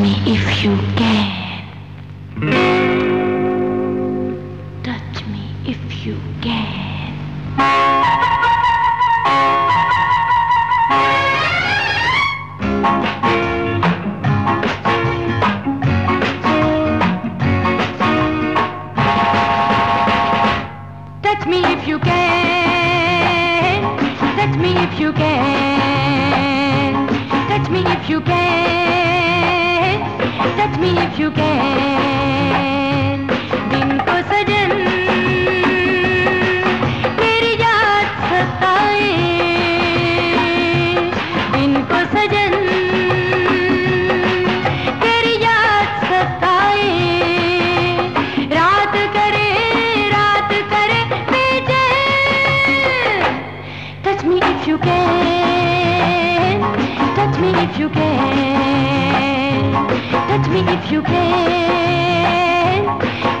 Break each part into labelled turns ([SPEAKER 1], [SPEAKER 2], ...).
[SPEAKER 1] me if you can. Touch me if you can. Touch me if you can. Touch me if you can. Touch me if you can. Can. दिन को सजन तेरी याद सताए दिन को सजन तेरी याद सताए रात करे रात करे बेचैन Touch me if you can Touch me if you can Touch me if you can.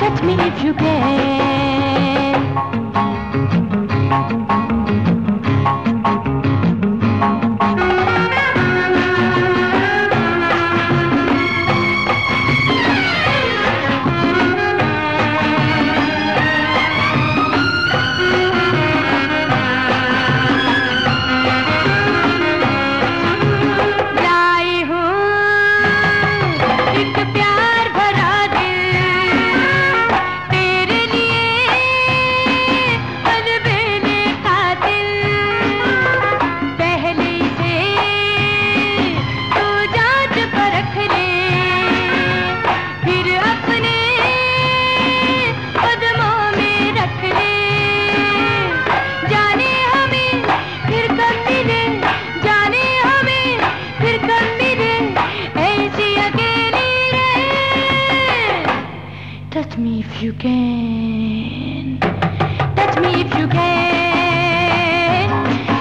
[SPEAKER 1] Touch me if you can me if you can. Touch me if you can.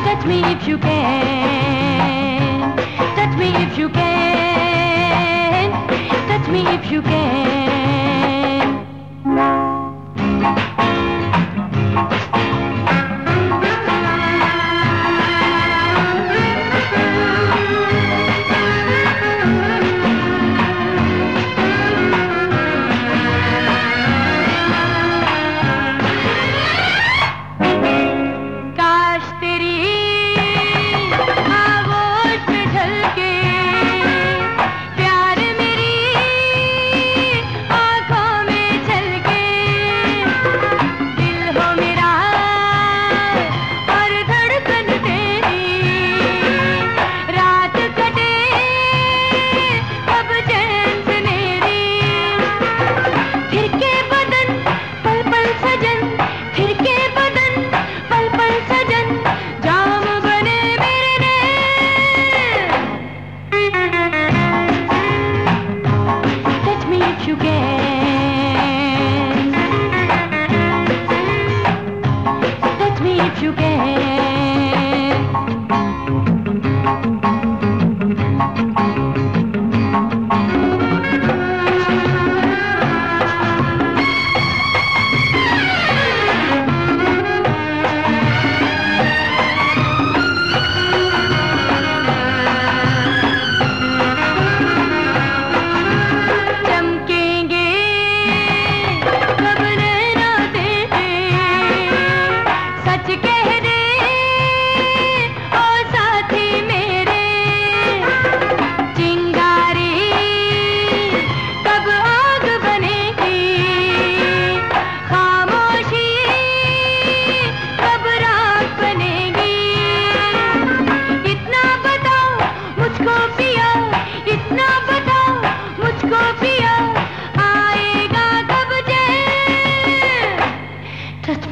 [SPEAKER 1] Touch me if you can. Touch me if you can. Touch me if you can you can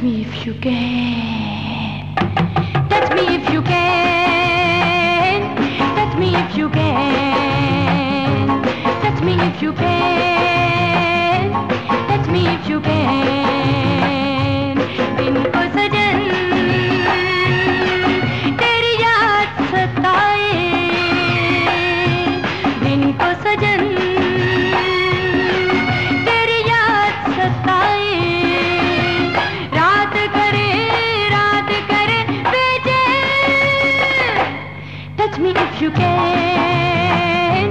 [SPEAKER 1] if you can Touch me if you can.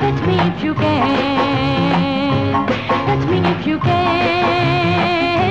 [SPEAKER 1] Touch me if you can. Touch me if you can.